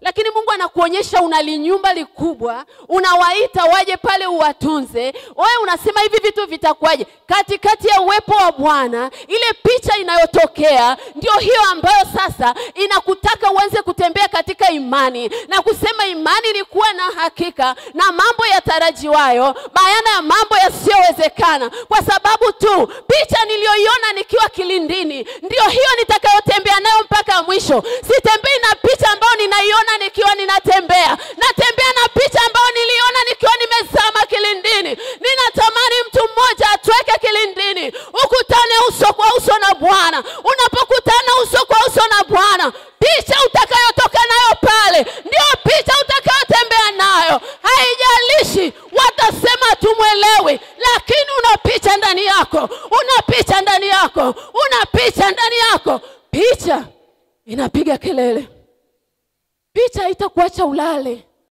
lakini mungu anakuonyesha una linyumba likubwa unawaita waje pale uwatunze. Wewe unasema hivi vitu vitakuwaje? Katikati ya uwepo wa bwana ile picha inayotokea ndio hiyo ambayo sasa inakutaka uanze kutembea katika imani na kusema imani ni kuwa na hakika na mambo yatarajiwayo bayana ya mambo yasiyowezekana. Kwa sababu tu picha niliyoiona nikiwa kilindini ndio hiyo nitakayotembea nayo mpaka mwisho. Sitembei na picha ambayo ninaiona nikiwa ninatembea natembea na picha ambayo niliona nikiwa nimezama kilindini. Ninatamani mtu mmoja atweke kilindini. Ukutane uso kwa uso na bwana. Unapokutana uso kwa uso na bwana picha utakayotoka nayo pale ndio picha utakayotembea nayo. Haijalishi watasema tumwelewi lakini una picha ndani yako. Una picha ndani yako. Una picha ndani yako. Picha inapiga kelele picha haitakuacha ulale